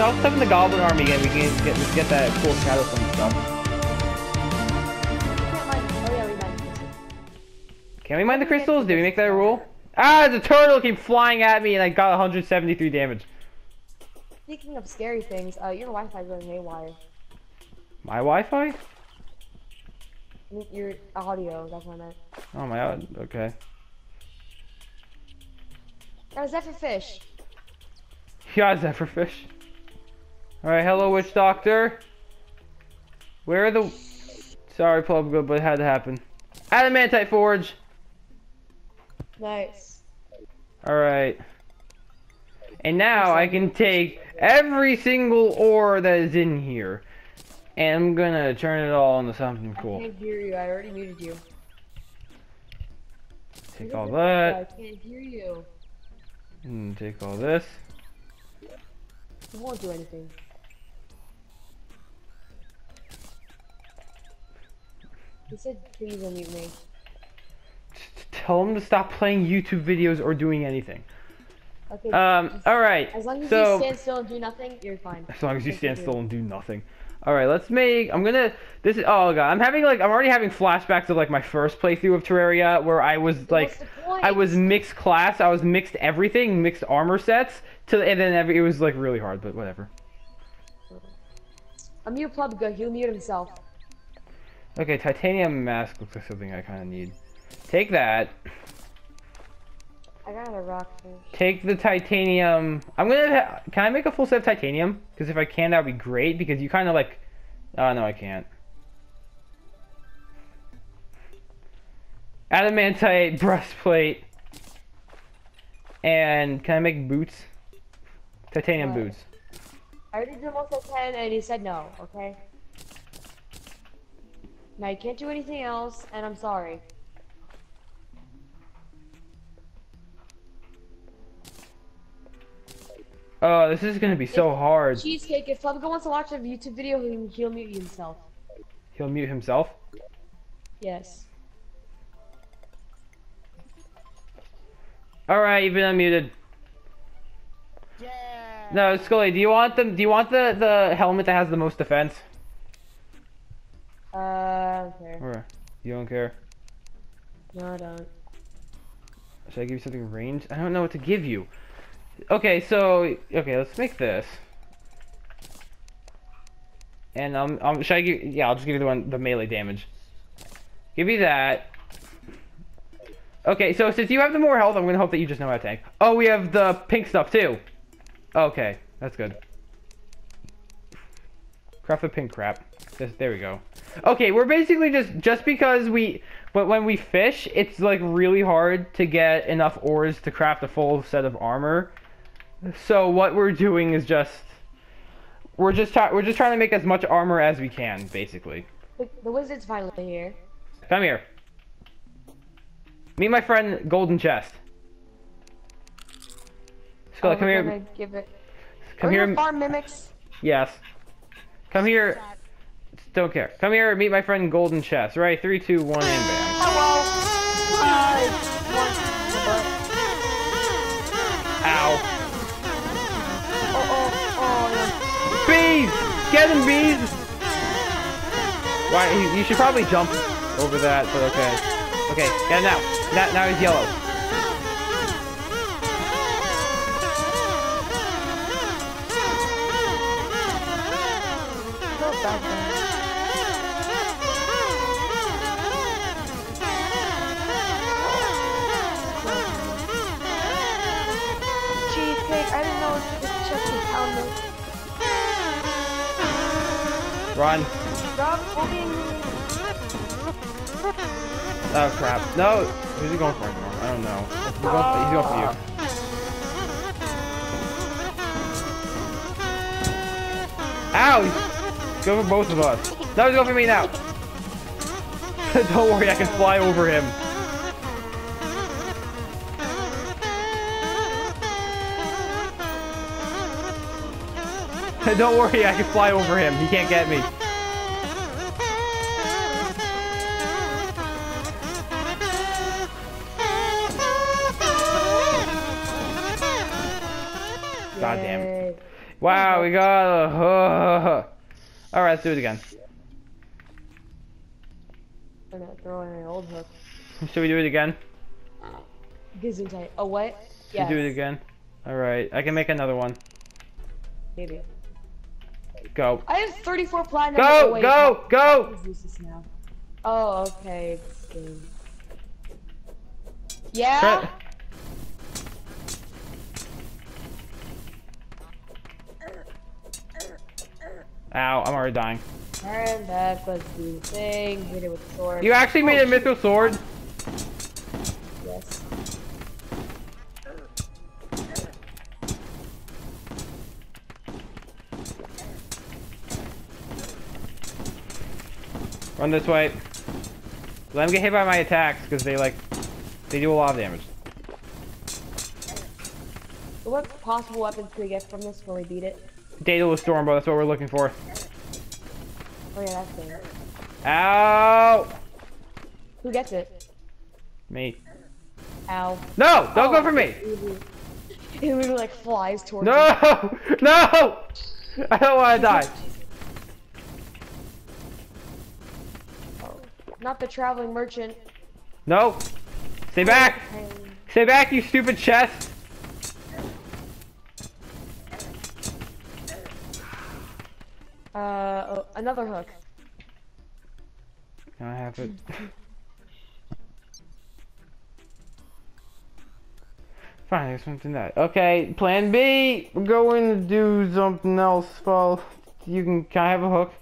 Can also summon the Goblin Army again. We can get get that cool Shadow Flame stuff. Can't. Oh yeah, we. Can we mine the crystals? Did we make that a rule? Ah, the turtle came flying at me and I got 173 damage. Speaking of scary things, uh, your Wi-Fi is going haywire. My Wi-Fi? Your audio. That's what I meant. Oh my god. Okay. That was Zephyr Fish. Yeah, Zephyrfish. Alright, hello, Witch Doctor. Where are the... Sorry, Plub, but it had to happen. Adamantite Forge! Nice. Alright. And now I can take every single ore that is in here. And I'm gonna turn it all into something cool. I can't hear you. I already muted you. Take all that. I can't hear you. And take all this. It won't do anything. He said, please unmute me. Just tell him to stop playing YouTube videos or doing anything. Okay. Um, alright. as long as so, you stand still and do nothing, you're fine. As long as you stand still and do nothing. All right, let's make. I'm gonna. This is. Oh god, I'm having like. I'm already having flashbacks of like my first playthrough of Terraria, where I was What's like. I was mixed class. I was mixed everything, mixed armor sets. To and then every. It was like really hard, but whatever. A mute Plubga, he'll mute himself. Okay, titanium mask looks like something I kind of need. Take that. I got a rock fish. Take the titanium. I'm gonna. Ha can I make a full set of titanium? Because if I can, that would be great. Because you kind of like. Oh no, I can't. Adamantite breastplate. And can I make boots? Titanium boots. I already did most I can, and he said no, okay? Now you can't do anything else, and I'm sorry. Oh, this is gonna be so hard. Cheesecake, if Plubga wants to watch a YouTube video, he'll, he'll mute himself. He'll mute himself. Yes. All right, you've been unmuted. Yeah. No, Skully, do you want them? Do you want the the helmet that has the most defense? Uh, I don't care. Or you don't care? No, I don't. Should I give you something ranged? I don't know what to give you. Okay, so okay, let's make this. And um, um, should I give? Yeah, I'll just give you the one the melee damage. Give you that. Okay, so since you have the more health, I'm gonna hope that you just know how to tank. Oh, we have the pink stuff too. Okay, that's good. Craft the pink crap. This, there we go. Okay, we're basically just just because we but when we fish, it's like really hard to get enough ores to craft a full set of armor. So what we're doing is just we're just we're just trying to make as much armor as we can, basically. The, the wizard's finally here. Come here. Meet my friend Golden Chest. Skull, Oh, come here. Give it. Come here. farm mimics. Yes. Come here. Don't care. Come here. Meet my friend Golden Chest. Right. Three, two, one, and bam. Hello. Hi. Ow. Oh, oh, oh, Bees! Get him, bees! Why? You, you should probably jump over that, but okay. Okay, get him now. Now, now he's yellow. Run. Oh crap. No. Who's he going for anymore? I don't know. He's going for, he's going for you. Ow! He's going for both of us. No, he's going for me now. don't worry, I can fly over him. Don't worry, I can fly over him. He can't get me. God damn. Yay. Wow, we got a. Uh, all right, let's do it again. I'm gonna throw an old hook. Should we do it again? Gesundheit. Oh, what? Yeah. do it again? All right, I can make another one. Maybe. Go. I have 34 platinum. Go, Oh, wait, go, go! What is this now? Oh, okay. Yeah? Try- Ow, I'm already dying. Turn back, let's do the thing. Hit it with the sword. You actually made Oh, a mythical sword? Run this way. Let them get hit by my attacks, because they like, they do a lot of damage. What possible weapons can we get from this when we beat it? Daedalus Stormbow, that's what we're looking for. Oh yeah, that's it. Ow! Who gets it? Me. Ow. No! Don't go Oh, for me! It literally like flies towards No! you. No! I don't want to die. Not the traveling merchant. No! Stay back! Stay back, you stupid chest! Uh, oh, another hook. Can I have it? Fine, there's something that. Okay, plan B! We're going to do something else. Well, you can. Can I have a hook?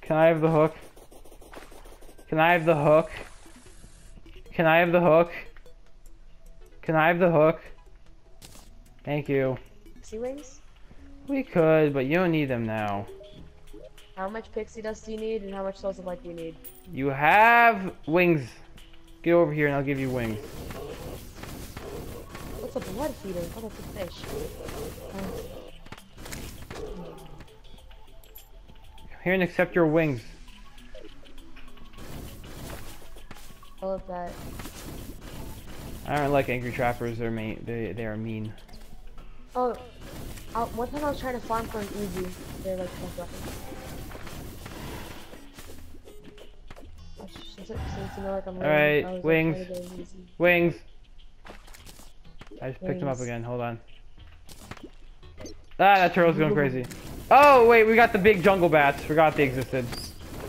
Can I have the hook? Can I have the hook? Can I have the hook? Can I have the hook? Thank you. Pixie wings? We could, but you don't need them now. How much pixie dust do you need and how much souls of light do you need? You have wings. Get over here and I'll give you wings. What's a blood feeder? Oh, that's a fish. Uh, Here and accept your wings. I love that. I don't like angry trappers. They're mean. They they are mean. Oh, uh, one time I was trying to farm for an easy. They're like tough weapons. Gosh, Since, it- since you know, like All right, like, wings. trying to get an easy. Wings. I just picked them up again. Hold on. Ah, that turtle's going crazy. Oh wait, we got the big jungle bats. Forgot they existed.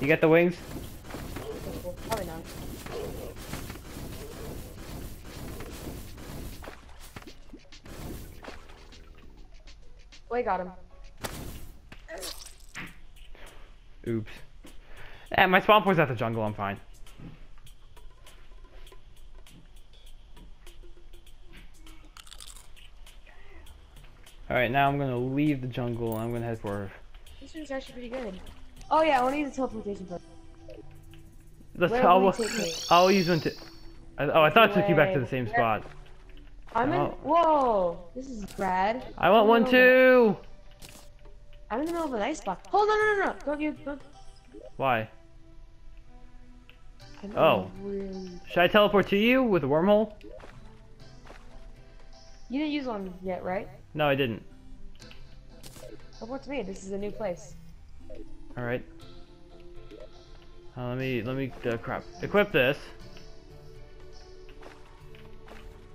You get the wings? Wait, got him. Oops. Eh, my spawn point's at the jungle. I'm fine. All right, now I'm gonna leave the jungle. I'm gonna head for. This one's actually pretty good. Oh yeah, I want to use the teleportation button. Let's. I'll, will you take me? I'll use one to. Oh, I thought it took you back to the same Where- spot. I'm in. Oh. Whoa, this is rad. I want one in the middle of too. I'm in the middle of an ice block. Hold on, no, no, no, don't you? Don't. Why? I'm Oh. Really... Should I teleport to you with a wormhole? You didn't use one yet, right? No, I didn't. Teleport to me. This is a new place. All right. Uh, let me let me uh, crap equip this.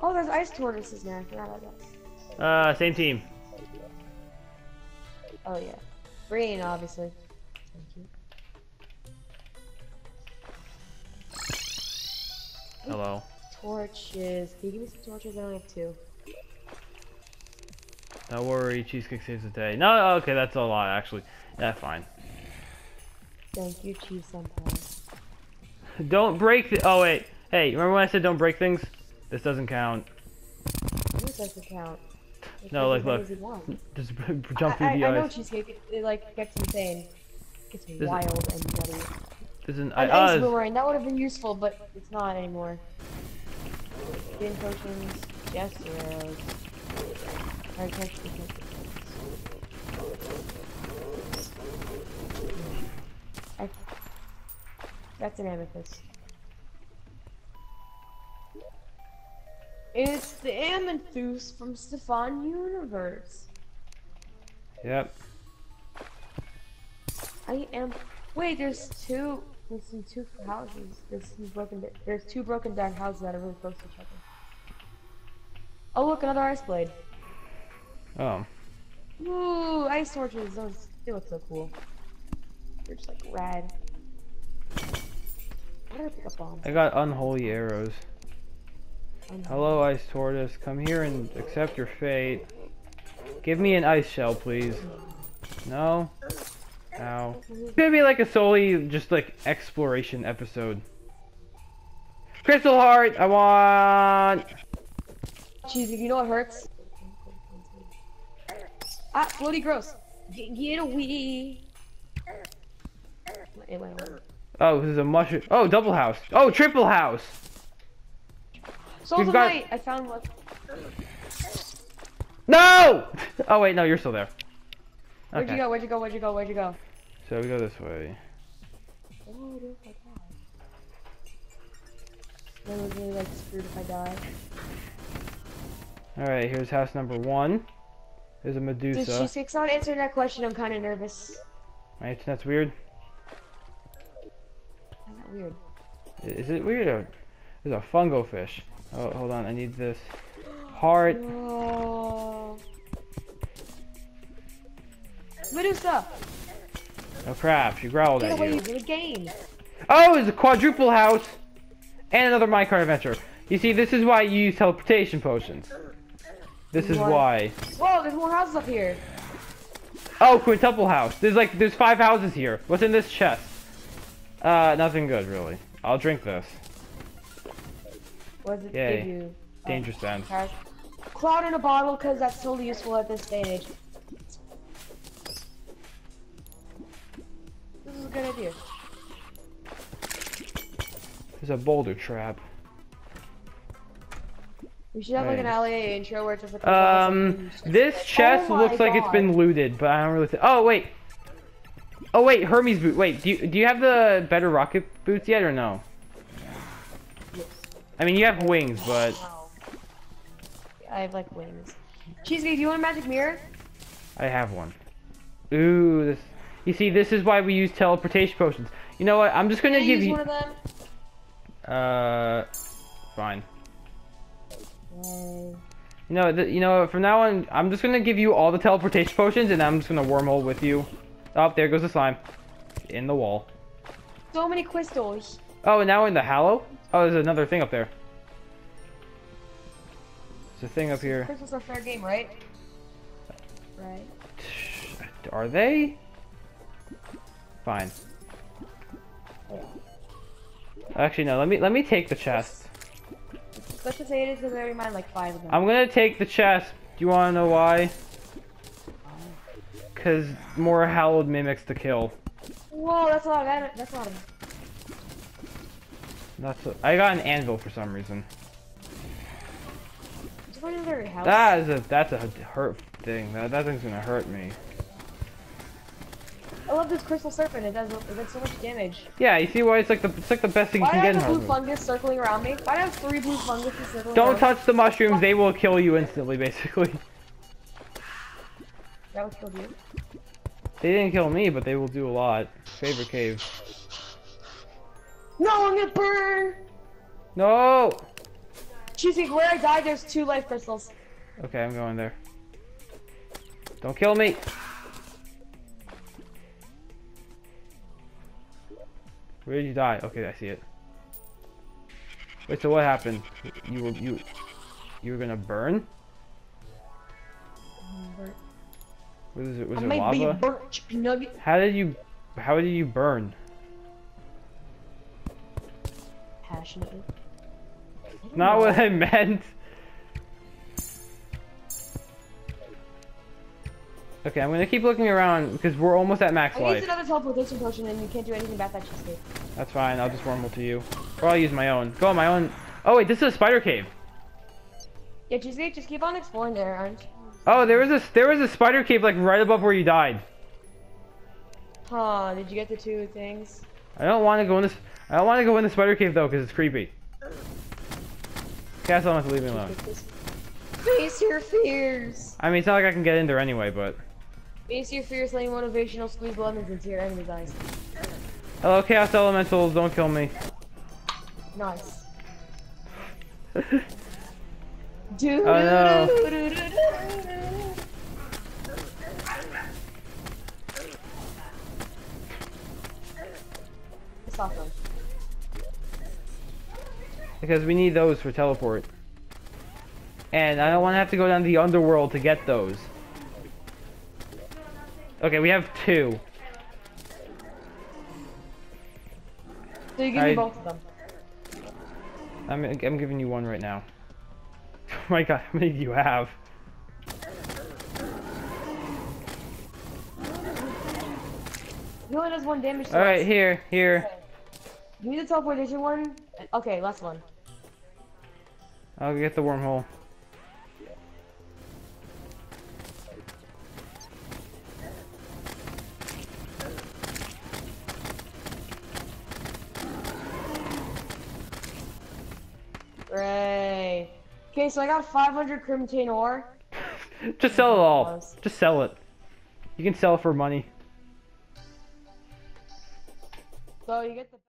Oh, there's ice tortoises now. I forgot about that. Uh, same team. Oh yeah, green, obviously. Thank you. Hello. Torches. Can you give me some torches? I only have two. Don't worry, cheesecake saves the day. No, okay, that's a lot actually. Yeah, fine. Thank you, Chief Senpai. Don't break the. Oh wait. Hey, remember when I said don't break things? This doesn't count. This doesn't count. It's No, like, you. Just jump through I, the I, I know ice. cheesecake. It, it like gets insane. Gets is- wild and nutty. This isn't. An I, ice uh, boomerang. That would have been useful, but it's not anymore. Green potions. Yes, arrows. The catch that's an amethyst. It's the amethyst from Steven Universe. Yep. I am. Wait, there's two. There's some two houses. There's some broken. There's two broken down houses that are really close to each other. Oh look, another ice blade. Oh. Ooh, ice torches. Those they look so cool. They're just like rad. Why did I pick up bombs? I got unholy arrows. Hello, ice tortoise. Come here and accept your fate. Give me an ice shell, please. No? Ow. It's gonna be like a solely just like exploration episode. Crystal heart, I want. Cheesy, you know what hurts? Ah, bloody gross. Get, get away. It went away. Oh, this is a mushroom. Oh, double house. Oh, triple house. Souls We've of got- Night! I found one. No! Oh wait, no, you're still there. Where'd you go? Where'd you go? Where'd you go? Where'd you go? So we go this way. Oh, dude, if I die. Then we're really like screwed if I die. All right, here's house number one. There's a Medusa. Dude, Medusa. Cheesecake's not answering that question. I'm kind of nervous. My internet's weird. Isn't that weird? Is it weird? Or... There's a fungo fish. Oh, hold on. I need this heart. Medusa! Oh crap! She growled Get at away you. the game! Oh, it's a quadruple house and another minecart adventure. You see, this is why you use teleportation potions. This is What? why. Whoa, there's more houses up here! Oh, quintuple house. There's like there's five houses here. What's in this chest? Uh, nothing good really. I'll drink this. What does it Yay. give you? Oh, Danger sense. Cloud in a bottle, because that's totally useful at this stage. This is a good idea. There's a boulder trap. We should have like an Right. LA intro where it's just like. Um, this chest Oh looks like it's been looted, but I don't really. Oh wait. Oh wait, Hermes boot. Wait, do you do you have the better rocket boots yet or no? I mean, you have wings, but I have like wings. Cheesy, do you want a magic mirror? I have one. Ooh, this. You see, this is why we use teleportation potions. You know what? I'm just gonna Can I give use you. one of them? Uh, fine. Yay. You know, th you know, from now on, I'm just gonna give you all the teleportation potions, and I'm just gonna wormhole with you. Oh, there goes the slime. In the wall. So many crystals. Oh, and now in the Hallow? Oh, there's another thing up there. There's a thing up here. Crystals are fair game, right? Right. Are they? Fine. Actually, no. Let me let me take the chest. Let's just say it is because I already mined like five of them. I'm gonna take the chest. Do you want to know why? Oh. Cause more hallowed mimics to kill. Whoa, that's a lot of that's a lot of. That's a, I got an anvil for some reason. Just go to their house. That is a that's a hurt thing. That that thing's gonna hurt me. I love this crystal serpent. It does it does so much damage. Yeah, you see why it's like the it's like the best thing you Why do can I get in have a blue fungus circling around me? Why do I have three blue funguses circling Don't around touch the mushrooms; they will kill you instantly. Basically, That was killed you. they didn't kill me, but they will do a lot. Favorite cave. No, I'm gonna burn! No. Cheesy, where I die, there's two life crystals. Okay, I'm going there. Don't kill me. Where did you die? Okay, I see it. Wait, so what happened? You were you you were gonna burn? Was it was I it might be lava? burnt nugget. How did you how did you burn? Passionately. Don't know. what I meant. Okay, I'm gonna keep looking around because we're almost at max I used life. another teleportation potion and you can't do anything about that cheesecake. That's fine. I'll just wormhole to you, or I'll use my own. Go on my own. Oh wait, this is a spider cave. Yeah, cheesecake, just keep on exploring there, aren't you? Oh, there was a there was a spider cave like right above where you died. Huh, did you get the two things? I don't want to go in this. I don't want to go in the spider cave though because it's creepy. Castle wants to leave me alone. Face your fears! I mean, it's not like I can get in there anyway, but Face your fiercely motivational squeeze lemons into your enemy's eyes. Hello, Chaos Elementals, don't kill me. Nice. Dude. Oh, no. Because we need those for teleport. And I don't want to have to go down to the underworld to get those. Okay, we have two. So you give me I- both of them. I'm, I'm giving you one right now. Oh my god, how many do you have? He only does one damage to Alright, here, here. Give me the teleportation one. Okay, last one. I'll get the wormhole. Hooray. Okay, so I got 500 Crimtane ore. Just sell it all. Just sell it. You can sell it for money. So you get the.